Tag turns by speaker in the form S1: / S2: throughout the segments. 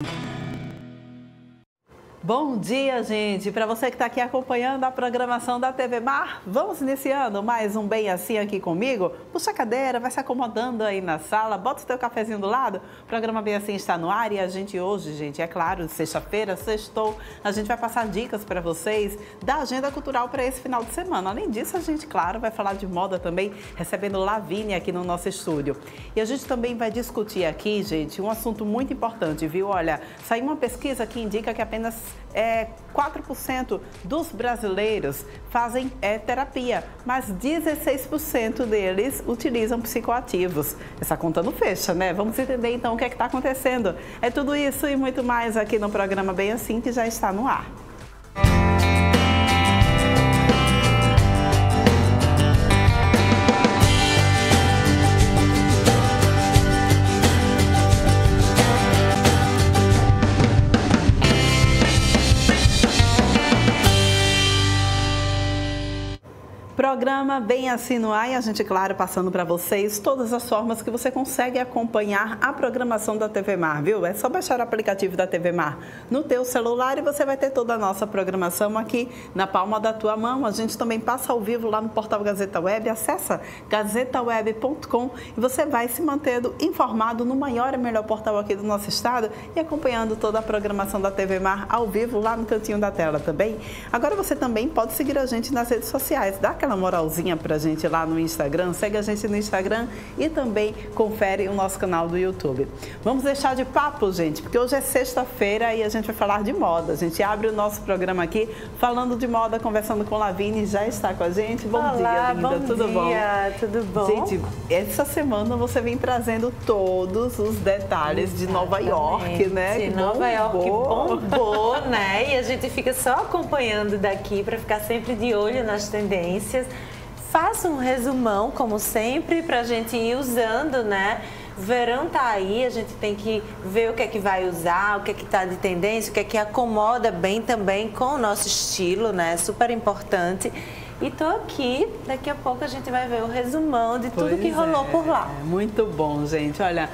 S1: you. Bom dia, gente! Para você que está aqui acompanhando a programação da TV Mar, vamos iniciando mais um Bem Assim aqui comigo. Puxa a cadeira, vai se acomodando aí na sala, bota o teu cafezinho do lado. O programa Bem Assim está no ar e a gente hoje, gente, é claro, sexta-feira, sextou, a gente vai passar dicas para vocês da agenda cultural para esse final de semana. Além disso, a gente, claro, vai falar de moda também, recebendo Lavínia aqui no nosso estúdio. E a gente também vai discutir aqui, gente, um assunto muito importante, viu? Olha, saiu uma pesquisa que indica que apenas é, 4% dos brasileiros fazem é, terapia, mas 16% deles utilizam psicoativos. Essa conta não fecha, né? Vamos entender então o que é está acontecendo. É tudo isso e muito mais aqui no programa Bem Assim, que já está no ar. Programa Bem Assim no Ar e a gente, claro, passando para vocês todas as formas que você consegue acompanhar a programação da TV Mar, viu? É só baixar o aplicativo da TV Mar no teu celular e você vai ter toda a nossa programação aqui na palma da tua mão. A gente também passa ao vivo lá no portal Gazeta Web. Acessa gazetaweb.com e você vai se mantendo informado no maior e melhor portal aqui do nosso estado e acompanhando toda a programação da TV Mar ao vivo lá no cantinho da tela também. Agora você também pode seguir a gente nas redes sociais, dá aquela aquela moralzinha pra gente lá no Instagram, segue a gente no Instagram e também confere o nosso canal do YouTube. Vamos deixar de papo, gente, porque hoje é sexta-feira e a gente vai falar de moda. A gente abre o nosso programa aqui falando de moda, conversando com Lavine, já está com a gente. Bom
S2: Olá,
S1: dia, linda,
S2: bom
S1: tudo
S2: dia,
S1: bom?
S2: Tudo bom?
S1: Gente, essa semana você vem trazendo todos os detalhes de Nova York, né?
S2: De Nova York bombou, né? E a gente fica só acompanhando daqui para ficar sempre de olho nas tendências. Faça um resumão, como sempre, para a gente ir usando, né? Verão tá aí, a gente tem que ver o que é que vai usar, o que é que tá de tendência, o que é que acomoda bem também com o nosso estilo, né? Super importante. E tô aqui, daqui a pouco a gente vai ver o resumão de tudo
S1: pois
S2: que rolou
S1: é,
S2: por lá.
S1: Muito bom, gente. Olha,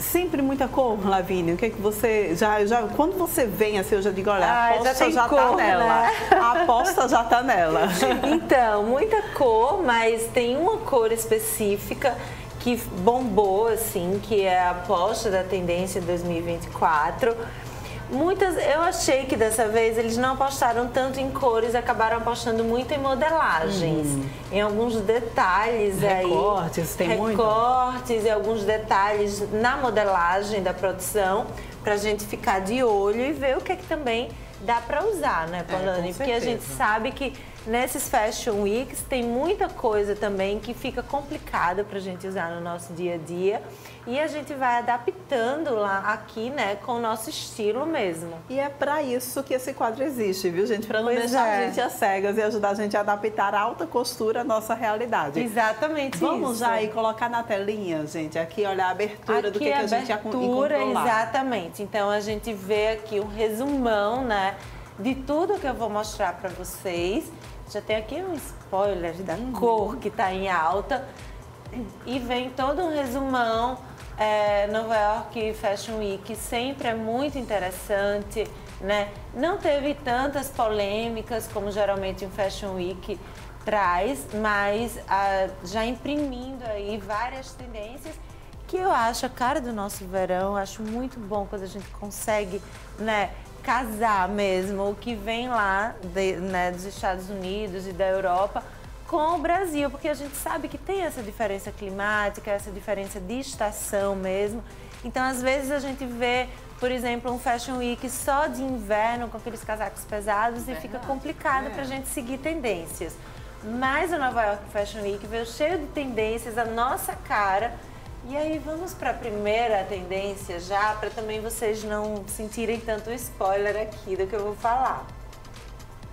S1: sempre muita cor, Lavínia? O que é que você já, já quando você vem assim, eu já digo, olha, a aposta já, já tá cor, tá nela. Né? A aposta já tá nela.
S2: Então, muita cor, mas tem uma cor específica que bombou assim, que é a aposta da tendência 2024 Muitas, eu achei que dessa vez eles não apostaram tanto em cores, acabaram apostando muito em modelagens, hum. em alguns detalhes
S1: recortes, aí. Recortes, tem
S2: recortes, muito. Recortes e alguns detalhes na modelagem da produção, para a gente ficar de olho e ver o que é que também dá para usar, né, é, Polani? É, Porque a gente sabe que nesses Fashion Weeks tem muita coisa também que fica complicada para a gente usar no nosso dia a dia e a gente vai adaptando lá aqui, né, com o nosso estilo mesmo.
S1: E é para isso que esse quadro existe, viu, gente? Para não pois deixar é. a gente às cegas e ajudar a gente a adaptar a alta costura à nossa realidade.
S2: Exatamente
S1: Vamos
S2: isso.
S1: já aí colocar na telinha, gente, aqui olha a abertura aqui do que, que a gente encontrou
S2: lá. Exatamente. Então a gente vê aqui um resumão, né, de tudo que eu vou mostrar para vocês. Já tem aqui um spoiler da cor que está em alta. E vem todo um resumão. É, Nova York Fashion Week sempre é muito interessante, né? Não teve tantas polêmicas como geralmente um Fashion Week traz, mas ah, já imprimindo aí várias tendências que eu acho a cara do nosso verão, acho muito bom quando a gente consegue, né, casar mesmo o que vem lá de, né, dos Estados Unidos e da Europa com o Brasil, porque a gente sabe que tem essa diferença climática, essa diferença de estação mesmo. Então, às vezes, a gente vê, por exemplo, um Fashion Week só de inverno, com aqueles casacos pesados, e fica complicado é. para a gente seguir tendências. Mas o Nova York Fashion Week veio cheio de tendências, a nossa cara, e aí vamos para a primeira tendência já, para também vocês não sentirem tanto spoiler aqui do que eu vou falar.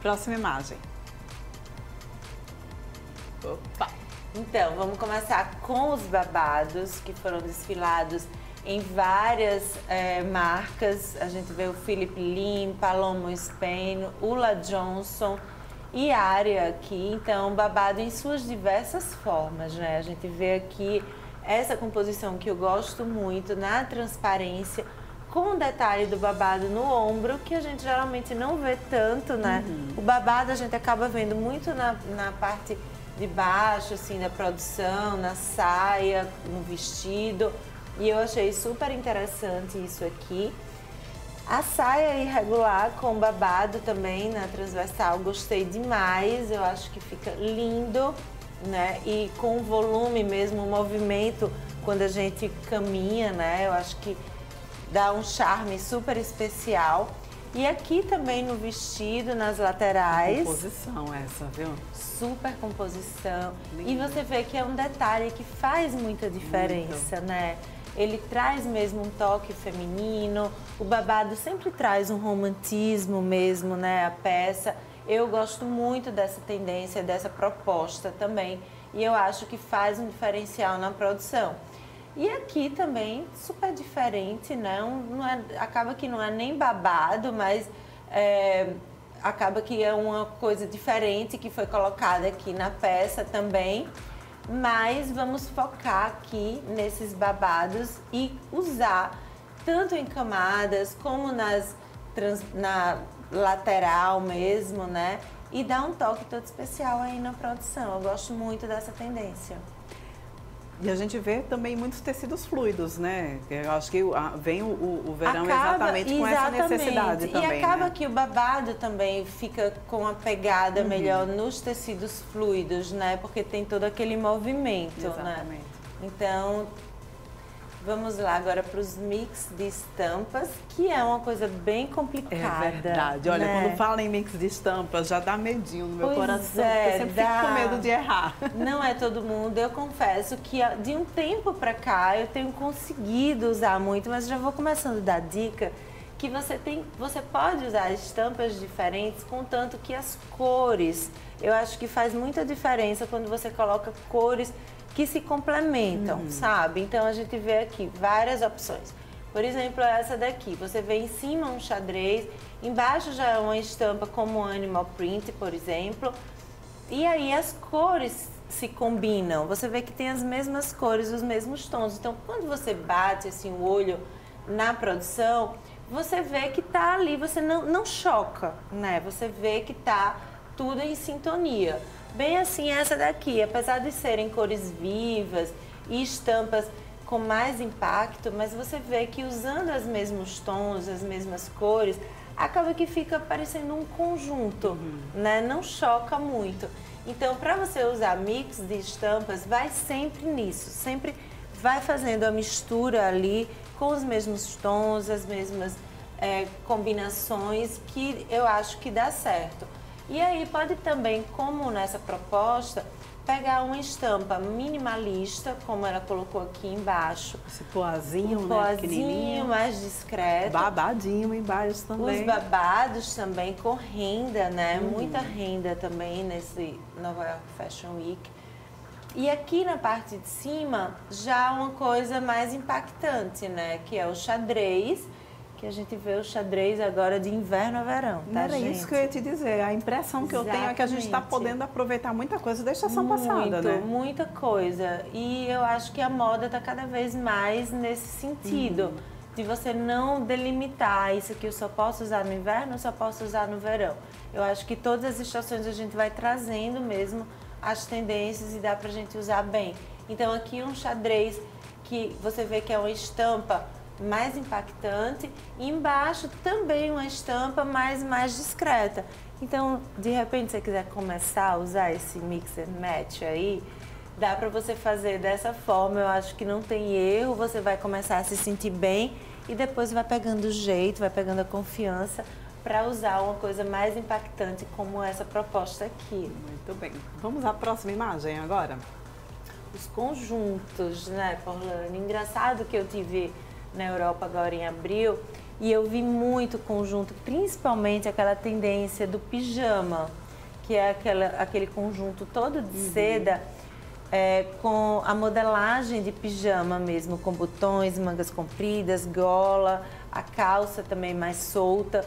S1: Próxima imagem.
S2: Opa! Então, vamos começar com os babados que foram desfilados em várias é, marcas. A gente vê o Philip Lim, Palomo Spain, Ula Johnson e Aria aqui. Então, babado em suas diversas formas, né? A gente vê aqui essa composição que eu gosto muito na transparência com o detalhe do babado no ombro, que a gente geralmente não vê tanto, né? Uhum. O babado a gente acaba vendo muito na, na parte de baixo, assim, da produção, na saia, no vestido. E eu achei super interessante isso aqui. A saia irregular com babado também na transversal, gostei demais. Eu acho que fica lindo, né? E com volume mesmo, o movimento quando a gente caminha, né? Eu acho que dá um charme super especial. E aqui também no vestido, nas laterais.
S1: Composição essa, viu?
S2: Super composição. Lindo. E você vê que é um detalhe que faz muita diferença, Muito. né? Ele traz mesmo um toque feminino. O babado sempre traz um romantismo mesmo, né? A peça. Eu gosto muito dessa tendência, dessa proposta também. E eu acho que faz um diferencial na produção. E aqui também super diferente, né? Não é, acaba que não é nem babado, mas é, acaba que é uma coisa diferente que foi colocada aqui na peça também. Mas vamos focar aqui nesses babados e usar tanto em camadas como nas trans, na lateral mesmo, né? E dar um toque todo especial aí na produção. Eu gosto muito dessa tendência.
S1: E a gente vê também muitos tecidos fluidos, né? Eu acho que vem o, o verão acaba, exatamente com exatamente. essa necessidade também.
S2: E acaba
S1: né?
S2: que o babado também fica com a pegada uhum. melhor nos tecidos fluidos, né? Porque tem todo aquele movimento, né? exatamente. né? Então Vamos lá agora para os mix de estampas, que é uma coisa bem complicada.
S1: É verdade. Olha, né? quando fala em mix de estampas, já dá medinho no meu pois coração, é, porque eu sempre dá... fico com medo de errar.
S2: Não é todo mundo. Eu confesso que de um tempo para cá eu tenho conseguido usar muito, mas já vou começando a dar dica que você tem, você pode usar estampas diferentes, contanto que as cores, eu acho que faz muita diferença quando você coloca cores que se complementam, uhum. sabe? Então a gente vê aqui várias opções. Por exemplo, essa daqui, você vê em cima um xadrez, embaixo já é uma estampa como animal print, por exemplo. E aí as cores se combinam. Você vê que tem as mesmas cores, os mesmos tons. Então, quando você bate assim o olho na produção, você vê que tá ali, você não, não choca, né? Você vê que tá tudo em sintonia. Bem assim essa daqui, apesar de serem cores vivas e estampas com mais impacto, mas você vê que usando os mesmos tons, as mesmas cores, acaba que fica parecendo um conjunto, uhum. né? Não choca muito. Então, para você usar mix de estampas, vai sempre nisso, sempre vai fazendo a mistura ali com os mesmos tons, as mesmas é, combinações que eu acho que dá certo. E aí pode também, como nessa proposta, pegar uma estampa minimalista, como ela colocou aqui embaixo.
S1: Esse poazinho,
S2: um
S1: né?
S2: Poazinho mais discreto.
S1: Babadinho embaixo também.
S2: Os babados também com renda, né? Uhum. Muita renda também nesse Nova York Fashion Week. E aqui na parte de cima, já uma coisa mais impactante, né? Que é o xadrez que a gente vê o xadrez agora de inverno a verão, tá,
S1: Não era
S2: gente?
S1: isso que eu ia te dizer. A impressão Exatamente. que eu tenho é que a gente está podendo aproveitar muita coisa da estação Muito, passada, né?
S2: Muita coisa. E eu acho que a moda está cada vez mais nesse sentido. Uhum. De você não delimitar isso que eu só posso usar no inverno, eu só posso usar no verão. Eu acho que todas as estações a gente vai trazendo mesmo as tendências e dá pra gente usar bem. Então aqui um xadrez que você vê que é uma estampa mais impactante e embaixo também uma estampa mais, mais discreta. Então, de repente, se você quiser começar a usar esse mix and match aí, dá para você fazer dessa forma. Eu acho que não tem erro, você vai começar a se sentir bem e depois vai pegando o jeito, vai pegando a confiança para usar uma coisa mais impactante como essa proposta aqui.
S1: Muito bem. Vamos à próxima imagem agora?
S2: Os conjuntos, né, Paulane? Engraçado que eu tive na Europa agora em abril e eu vi muito conjunto, principalmente aquela tendência do pijama, que é aquela, aquele conjunto todo de uhum. seda é, com a modelagem de pijama mesmo, com botões, mangas compridas, gola, a calça também mais solta.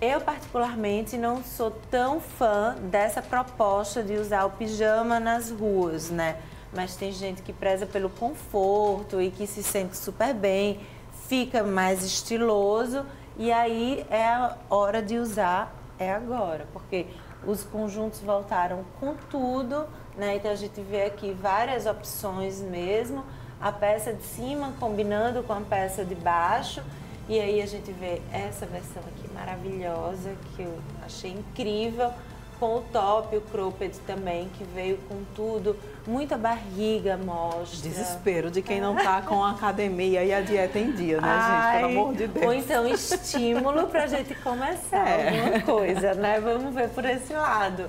S2: Eu, particularmente, não sou tão fã dessa proposta de usar o pijama nas ruas, né? Mas tem gente que preza pelo conforto e que se sente super bem fica mais estiloso e aí é a hora de usar, é agora, porque os conjuntos voltaram com tudo, né? Então a gente vê aqui várias opções mesmo, a peça de cima combinando com a peça de baixo. E aí a gente vê essa versão aqui maravilhosa, que eu achei incrível com o top, o cropped também, que veio com tudo, muita barriga mostra.
S1: Desespero de quem não tá com a academia e a dieta em dia, né, Ai, gente? Pelo amor de Deus.
S2: Ou então estímulo pra gente começar é. alguma coisa, né? Vamos ver por esse lado.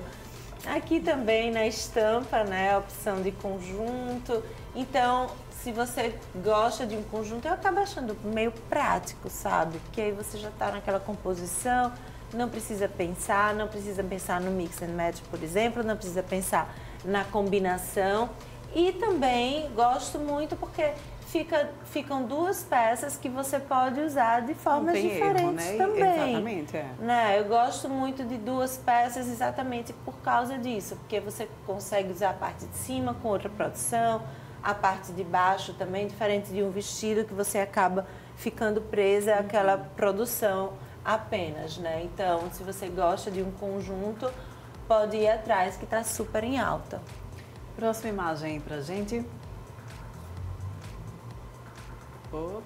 S2: Aqui também na estampa, né, a opção de conjunto. Então, se você gosta de um conjunto, eu acabo achando meio prático, sabe? Porque aí você já tá naquela composição, não precisa pensar, não precisa pensar no mix and match, por exemplo, não precisa pensar na combinação. E também gosto muito porque fica, ficam duas peças que você pode usar de formas diferentes né? também.
S1: Exatamente, é.
S2: Né? Eu gosto muito de duas peças exatamente por causa disso, porque você consegue usar a parte de cima com outra produção, a parte de baixo também, diferente de um vestido que você acaba ficando presa àquela produção apenas, né? Então, se você gosta de um conjunto, pode ir atrás que está super em alta.
S1: Próxima imagem aí pra gente.
S2: Oh,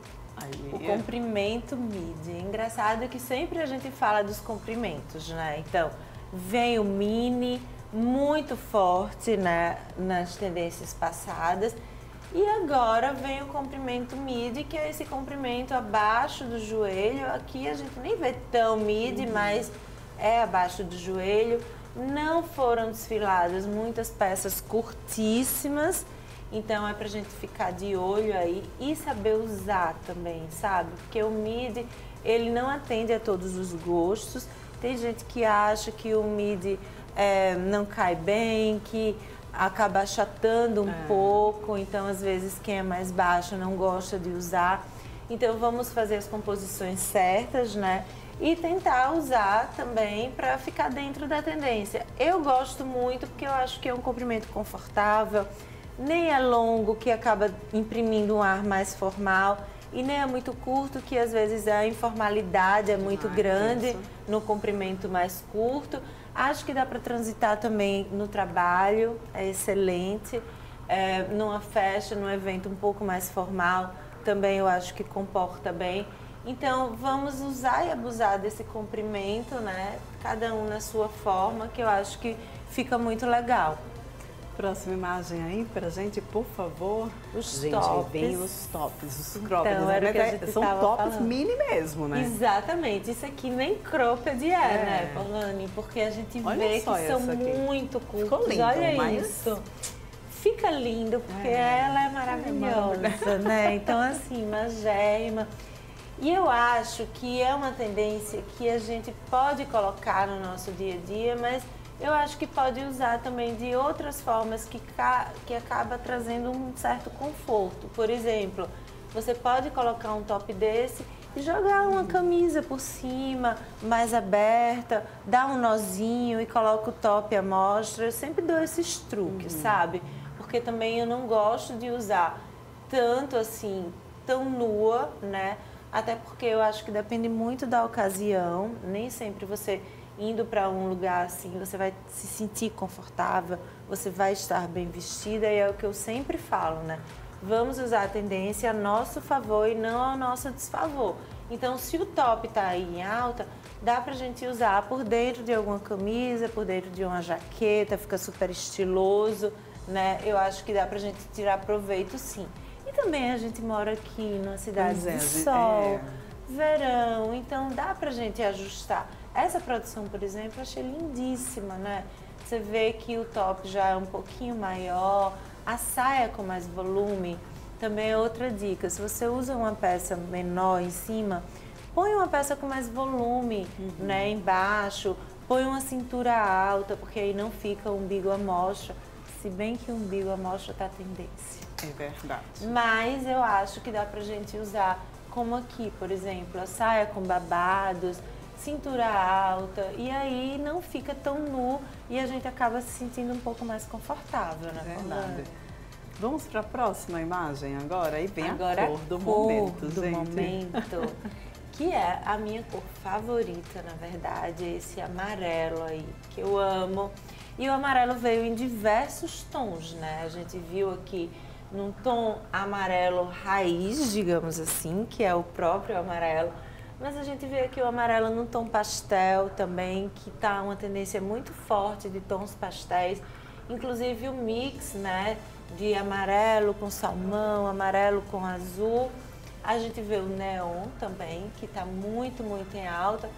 S2: o comprimento midi. Engraçado que sempre a gente fala dos comprimentos, né? Então, vem o mini, muito forte né, nas tendências passadas e agora vem o comprimento midi, que é esse comprimento abaixo do joelho. Aqui a gente nem vê tão midi, uhum. mas é abaixo do joelho. Não foram desfiladas muitas peças curtíssimas, então é pra gente ficar de olho aí e saber usar também, sabe? Porque o midi, ele não atende a todos os gostos. Tem gente que acha que o midi é, não cai bem, que acaba achatando um é. pouco, então às vezes quem é mais baixo não gosta de usar. Então vamos fazer as composições certas, né? E tentar usar também para ficar dentro da tendência. Eu gosto muito porque eu acho que é um comprimento confortável, nem é longo que acaba imprimindo um ar mais formal e nem é muito curto que às vezes a informalidade é muito ah, grande no comprimento mais curto. Acho que dá para transitar também no trabalho, é excelente. É, numa festa, num evento um pouco mais formal, também eu acho que comporta bem. Então, vamos usar e abusar desse comprimento, né? Cada um na sua forma, que eu acho que fica muito legal.
S1: Próxima imagem aí pra gente, por favor.
S2: Os
S1: gente,
S2: tops.
S1: vem os tops, os cropped.
S2: Então, a gente
S1: são tops
S2: falando.
S1: mini mesmo, né?
S2: Exatamente. Isso aqui nem cropped é, é. né, Polani? Porque a gente
S1: Olha
S2: vê que são
S1: aqui.
S2: muito curtos.
S1: Ficou lindo,
S2: Olha
S1: mas...
S2: isso. Fica lindo, porque é. ela é maravilhosa, é né? Então, assim, magérrima. E eu acho que é uma tendência que a gente pode colocar no nosso dia a dia, mas eu acho que pode usar também de outras formas que, que acaba trazendo um certo conforto. Por exemplo, você pode colocar um top desse e jogar uma camisa por cima, mais aberta, dá um nozinho e coloca o top à mostra. Eu sempre dou esses truques, uhum. sabe? Porque também eu não gosto de usar tanto assim, tão nua, né? Até porque eu acho que depende muito da ocasião. Nem sempre você indo para um lugar assim, você vai se sentir confortável, você vai estar bem vestida e é o que eu sempre falo, né? Vamos usar a tendência a nosso favor e não ao nosso desfavor. Então, se o top está aí em alta, dá pra gente usar por dentro de alguma camisa, por dentro de uma jaqueta, fica super estiloso, né? Eu acho que dá pra gente tirar proveito sim. E também a gente mora aqui numa cidade é, de sol, é. verão, então dá pra gente ajustar. Essa produção, por exemplo, eu achei lindíssima, né? Você vê que o top já é um pouquinho maior, a saia com mais volume. Também é outra dica, se você usa uma peça menor em cima, põe uma peça com mais volume, uhum. né, embaixo, põe uma cintura alta, porque aí não fica o umbigo à mostra, se bem que o umbigo à mostra tá tendência.
S1: É verdade.
S2: Mas eu acho que dá pra gente usar como aqui, por exemplo, a saia com babados, cintura alta, e aí não fica tão nu e a gente acaba se sentindo um pouco mais confortável, né?
S1: Verdade. Vamos para a próxima imagem agora? Aí vem
S2: agora
S1: a cor do
S2: cor
S1: momento,
S2: do
S1: gente.
S2: momento, que é a minha cor favorita, na verdade, esse amarelo aí, que eu amo. E o amarelo veio em diversos tons, né? A gente viu aqui num tom amarelo raiz, digamos assim, que é o próprio amarelo. Mas a gente vê aqui o amarelo num tom pastel também, que tá uma tendência muito forte de tons pastéis. Inclusive o mix, né, de amarelo com salmão, amarelo com azul. A gente vê o neon também, que está muito, muito em alta.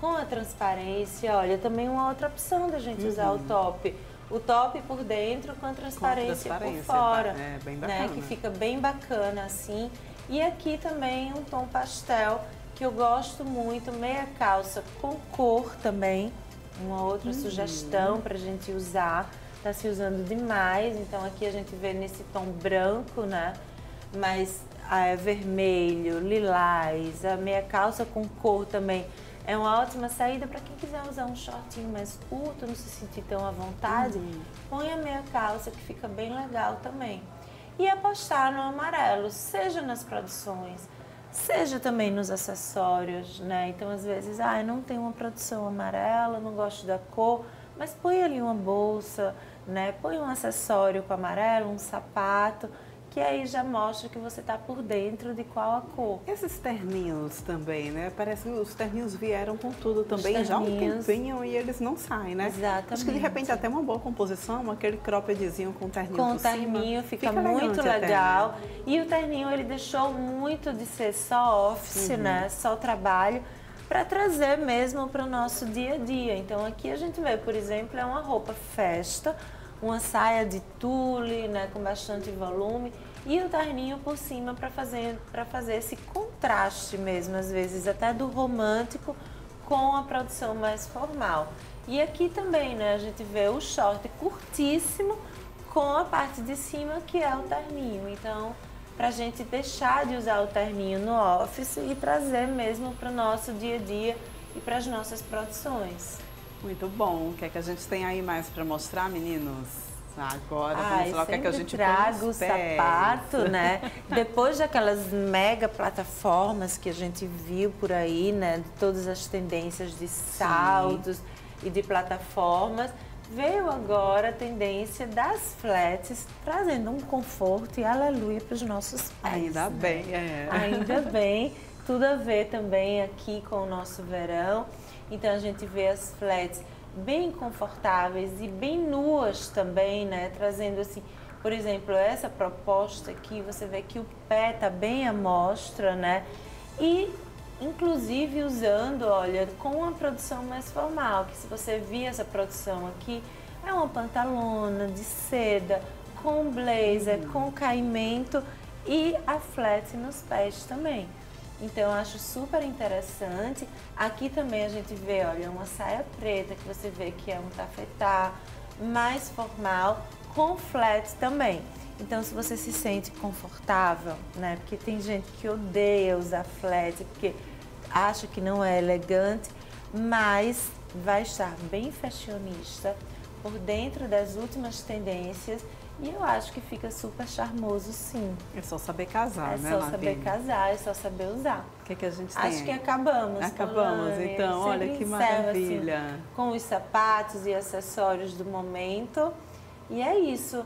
S2: Com a transparência, olha, também uma outra opção da gente uhum. usar o uhum. top. O top por dentro com a transparência, com transparência por fora. Tá? É, bem bacana. Né? Que fica bem bacana assim. E aqui também um tom pastel que eu gosto muito, meia calça com cor também. Uma outra uhum. sugestão para a gente usar. Está se usando demais, então aqui a gente vê nesse tom branco, né? Mas ah, é vermelho, lilás, a meia calça com cor também é uma ótima saída para quem quiser usar um shortinho mais curto, não se sentir tão à vontade. Uhum. Põe a meia calça que fica bem legal também. E apostar no amarelo, seja nas produções, seja também nos acessórios, né? Então, às vezes, ah, eu não tenho uma produção amarela, não gosto da cor, mas põe ali uma bolsa, né? Põe um acessório com amarelo, um sapato que aí já mostra que você está por dentro de qual a cor.
S1: Esses terninhos também, né? Parece que os terninhos vieram com tudo também, já um tempinho e eles não saem, né?
S2: Exatamente.
S1: Acho que de repente até uma boa composição, aquele croppedzinho com terninho
S2: Com terninho fica, fica muito legal. E o terninho ele deixou muito de ser só office, uhum. né? Só trabalho para trazer mesmo para o nosso dia a dia. Então aqui a gente vê, por exemplo, é uma roupa festa, uma saia de tule, né, com bastante volume e um terninho por cima para fazer para fazer esse contraste mesmo, às vezes até do romântico com a produção mais formal. E aqui também, né, a gente vê o short curtíssimo com a parte de cima que é o terninho. Então, para a gente deixar de usar o terninho no office e trazer mesmo para o nosso dia a dia e para as nossas produções.
S1: Muito bom. O que é que a gente tem aí mais para mostrar, meninos? Agora
S2: Ai,
S1: vamos lá o que é que a gente
S2: trago o sapato, né? Depois daquelas mega plataformas que a gente viu por aí, né? De todas as tendências de saltos Sim. e de plataformas, veio agora a tendência das flats, trazendo um conforto e aleluia para os nossos pés.
S1: Ainda
S2: né?
S1: bem, é.
S2: Ainda bem. Tudo a ver também aqui com o nosso verão. Então a gente vê as flats bem confortáveis e bem nuas também, né? Trazendo assim, por exemplo, essa proposta aqui, você vê que o pé tá bem à mostra, né? E inclusive usando, olha, com uma produção mais formal, que se você vir essa produção aqui, é uma pantalona de seda, com blazer, uhum. com caimento e a flat nos pés também. Então eu acho super interessante. Aqui também a gente vê, olha, uma saia preta que você vê que é um tafetá mais formal com flat também. Então se você se sente confortável, né? Porque tem gente que odeia usar flat porque acha que não é elegante, mas vai estar bem fashionista por dentro das últimas tendências e eu acho que fica super charmoso, sim.
S1: É só saber casar,
S2: é
S1: né,
S2: É só saber casar, é só saber usar.
S1: O que, é que a gente tem?
S2: Acho que acabamos.
S1: Acabamos, então. Olha que maravilha.
S2: Assim, com os sapatos e acessórios do momento. E é isso.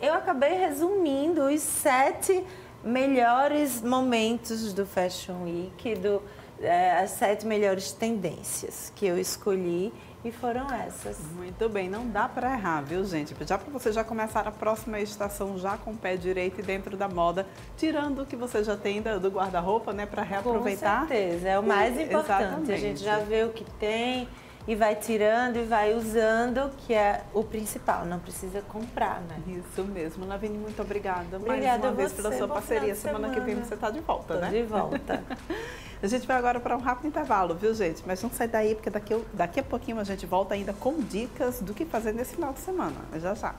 S2: Eu acabei resumindo os sete melhores momentos do Fashion Week, do, é, as sete melhores tendências que eu escolhi e foram essas.
S1: Muito bem, não dá para errar, viu, gente? Já para você já começar a próxima estação já com o pé direito e dentro da moda, tirando o que você já tem do guarda-roupa, né, para reaproveitar.
S2: Com certeza, é o mais e, importante. Exatamente. A gente já vê o que tem e vai tirando e vai usando, que é o principal, não precisa comprar, né?
S1: Isso mesmo. Lavine, muito obrigada,
S2: obrigada
S1: mais uma
S2: vez
S1: pela sua parceria. Semana.
S2: semana
S1: que vem você está de volta,
S2: Tô
S1: né?
S2: de volta.
S1: A gente vai agora para um rápido intervalo, viu, gente? Mas não sai daí, porque daqui, daqui a pouquinho a gente volta ainda com dicas do que fazer nesse final de semana. Já já.